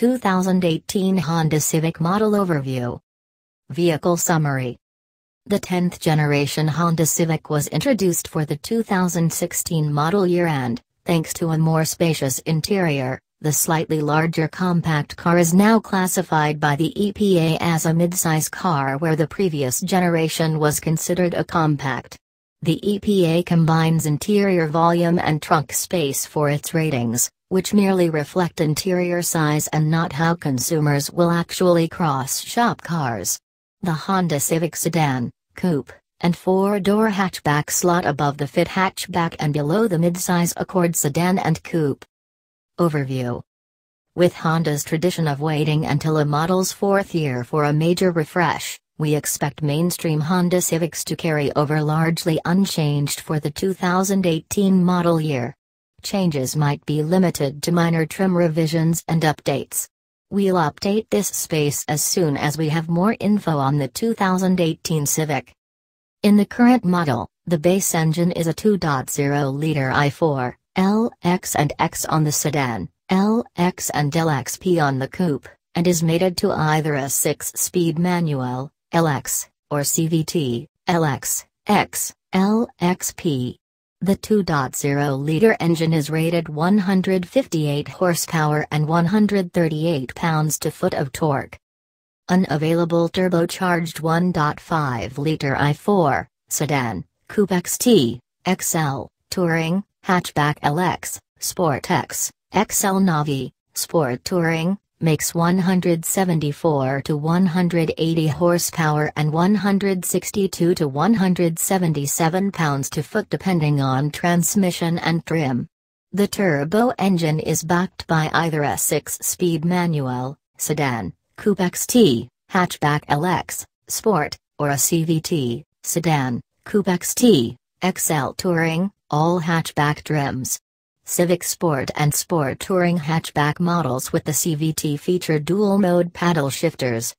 2018 Honda Civic Model Overview. Vehicle Summary. The 10th generation Honda Civic was introduced for the 2016 model year and, thanks to a more spacious interior, the slightly larger compact car is now classified by the EPA as a midsize car where the previous generation was considered a compact. The EPA combines interior volume and trunk space for its ratings, which merely reflect interior size and not how consumers will actually cross-shop cars. The Honda Civic sedan, coupe, and four-door hatchback slot above the fit hatchback and below the midsize Accord sedan and coupe. Overview With Honda's tradition of waiting until a model's fourth year for a major refresh, we expect mainstream Honda Civics to carry over largely unchanged for the 2018 model year. Changes might be limited to minor trim revisions and updates. We'll update this space as soon as we have more info on the 2018 Civic. In the current model, the base engine is a 2.0-liter i4, LX and EX on the sedan, LX and LXP on the coupe, and is mated to either a 6-speed manual, LX, or CVT, LX, EX, LXP. The 2.0-liter engine is rated 158 horsepower and 138 pounds-to-foot of torque. Unavailable turbocharged 1.5-liter i4, sedan, Coupe EX-T, EX-L, Touring, Hatchback LX, Sport EX, EX-L Navi, Sport Touring, makes 174 to 180 horsepower and 162 to 177 pounds to foot depending on transmission and trim. The turbo engine is backed by either a 6-speed manual, sedan, coupe EX-T, hatchback LX, sport, or a CVT, sedan, coupe EX-T, EX-L Touring, all hatchback trims. Civic Sport and Sport Touring hatchback models with the CVT feature dual-mode paddle shifters.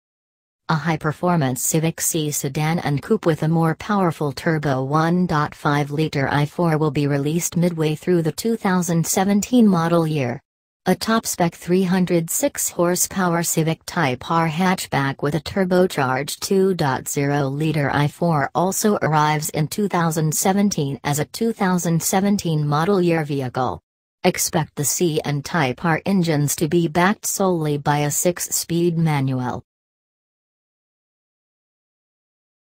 A high-performance Civic Si sedan and coupe with a more powerful turbo 1.5-liter i4 will be released midway through the 2017 model year. A top-spec 306 horsepower Civic Type R hatchback with a turbocharged 2.0-liter i4 also arrives in 2017 as a 2017 model year vehicle. Expect the Si and Type R engines to be backed solely by a 6-speed manual.